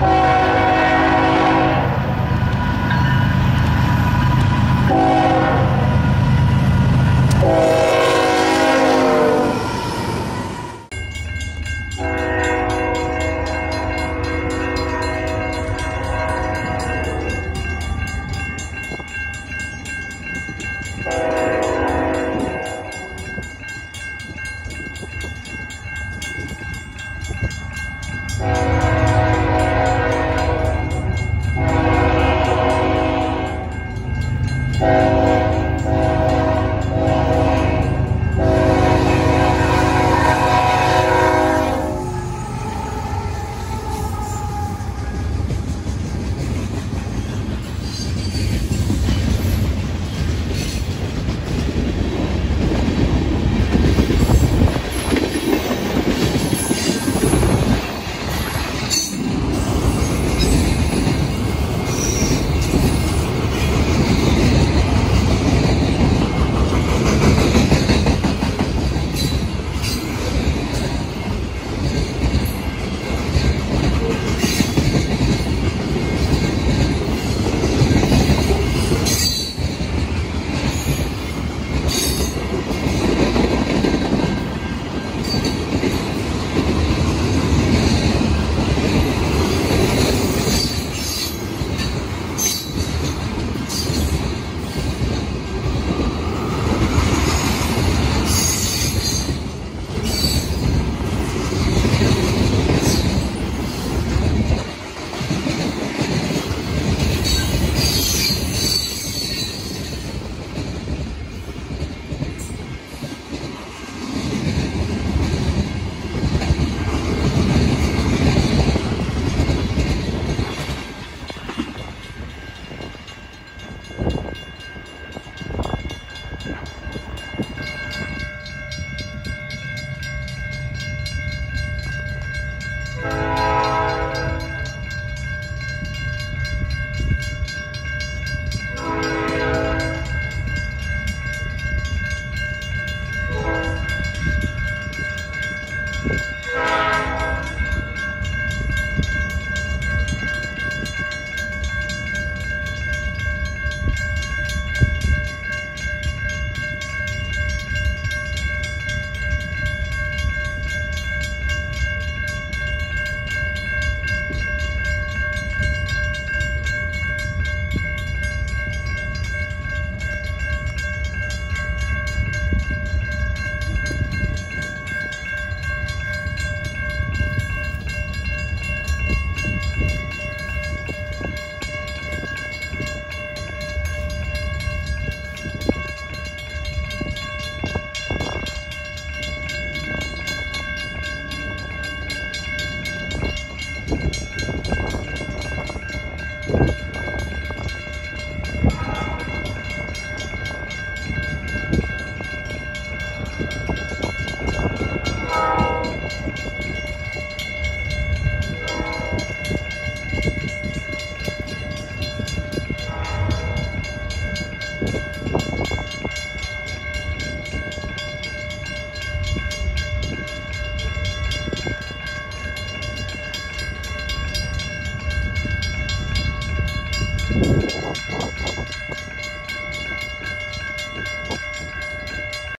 Bye.